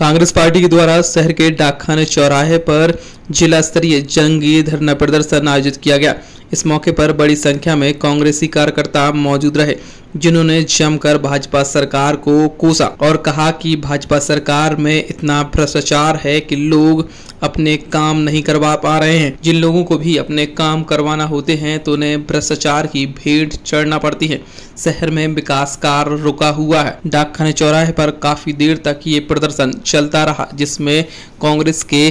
Congress party के द्वारा शहर के डाकखाने चौराहे पर जिला स्तरीय जंगी धरना प्रदर्शन आयोजित किया गया। इस मौके पर बड़ी संख्या में कांग्रेसी कार्यकर्ता मौजूद रहे, जिन्होंने जमकर भाजपा सरकार को कोसा और कहा कि भाजपा सरकार में इतना भ्रष्टाचार है कि लोग अपने काम नहीं करवा पा रहे हैं। जिन लोगों को भी अपने काम करवाना होते हैं तो उन्हें भ्रष्टाचार की भेंट चढ़ना पड़ती है। शहर में विकास कार्य रुका हुआ है। डाकखाने चौराहे पर काफ़ी देर तक ये प्रदर्शन चलता रहा, जिसमें कांग्रेस के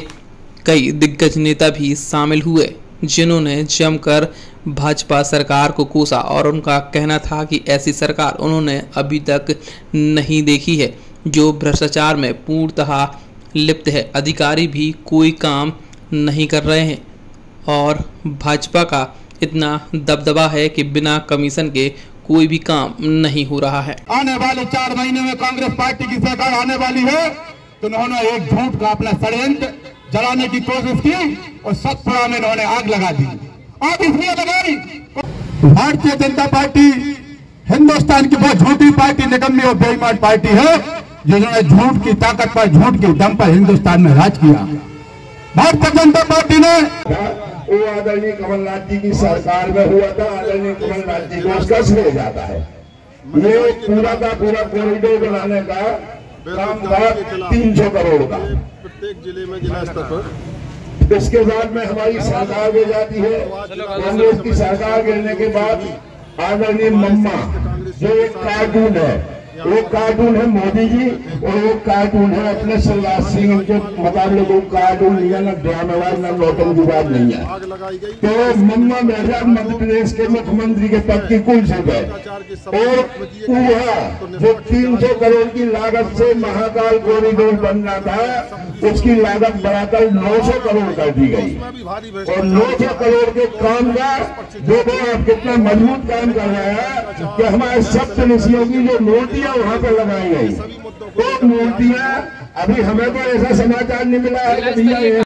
कई दिग्गज नेता भी शामिल हुए। जिन्होंने जमकर भाजपा सरकार को कोसा और उनका कहना था कि ऐसी सरकार उन्होंने अभी तक नहीं देखी है, जो भ्रष्टाचार में पूर्णतः लिप्त है। अधिकारी भी कोई काम नहीं कर रहे हैं और भाजपा का इतना दबदबा है कि बिना कमीशन के कोई भी काम नहीं हो रहा है। आने वाले चार महीने में कांग्रेस पार्टी की सरकार आने वाली है तो उन्होंने एक झूठ का अपना षडयंत्र जलाने की कोशिश की और सतपुरा में इन्होंने आग लगा दी। आग इसलिए लगाई भारतीय जनता पार्टी हिंदुस्तान की बहुत झूठी पार्टी, निकम्मी और बेईमान पार्टी है, जिन्होंने झूठ की ताकत पर, झूठ के दम पर हिंदुस्तान में राज किया। भारतीय जनता पार्टी ने वो आदरणीय कमलनाथ जी की सरकार में हुआ था, आदरणीय कमलनाथ जी को उसका श्रेय जाता है। ये पूरा का पूरा कॉरिडोर बनाने का काम था तीन सौ करोड़ का। प्रत्येक ज़िले में जिला स्तर पर। इसके बाद में हमारी सरकार गिर जाती है। कांग्रेस की सरकार गिरने के बाद आदरणीय मम्मा जो एक कार्टून है एक कार्टून है मोदी जी और एक कार्टून है अपने शिवराज सिंह के मुकाबले को कार्टून नहीं है ना ड्रामेबाज ना नौटंकीबाज नहीं है। तो मम्मा मेहरा मध्य प्रदेश के मुख्यमंत्री के पद की कुल से गए और वह जो तीन सौ करोड़ की लागत से महाकाल कॉरिडोर बनना था उसकी लागत बढ़ाकर नौ सौ करोड़ कर दी गई। और भ्रष्टाचार नौ सौ करोड़ के काम का देखो आप कितना मज़बूत काम कर रहे हैं कि हमारे सप्त ऋषियों की जो मूर्तियाँ वहाँ पर लगाई गई। वो मूर्तियाँ अभी हमें तो ऐसा समाचार नहीं मिला है